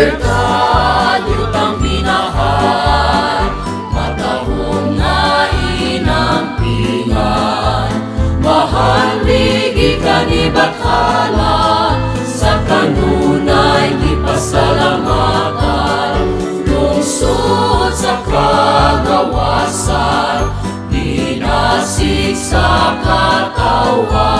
libertad utang binahan Matahong na inampingan. Mahal ligi ka ni Bathala. Sa kanunay di pasalamatan Lungsod sa kagawasan Dinasig sa katawan.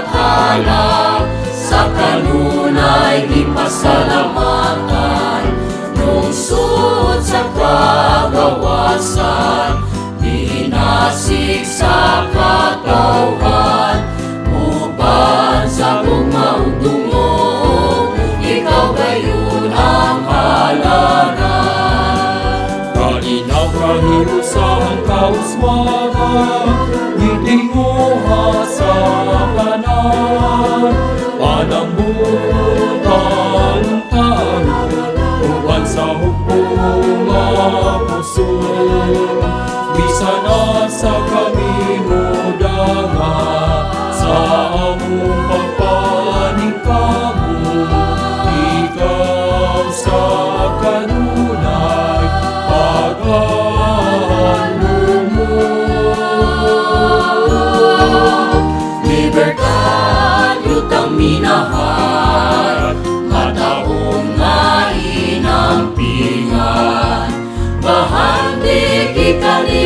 ibathala Sa kanunay ipasalamatan. Lungsod sa kagawasan Binasik sa katawan Uban sa bumaong tungo Ikaw gayon kahirusan kauswagan Itinguha sa kanan Panambutan tayo Uban sa hukong puso. Bisa na sa kami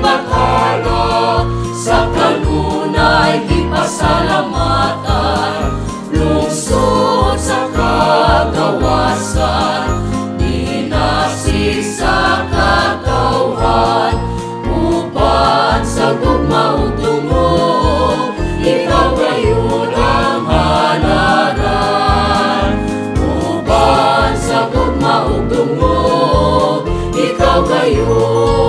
bakhala sa kanunay di pasalamatan lungsod sa kagawasan di nasisa katawhan upat sa gugmaong Ikaw kayo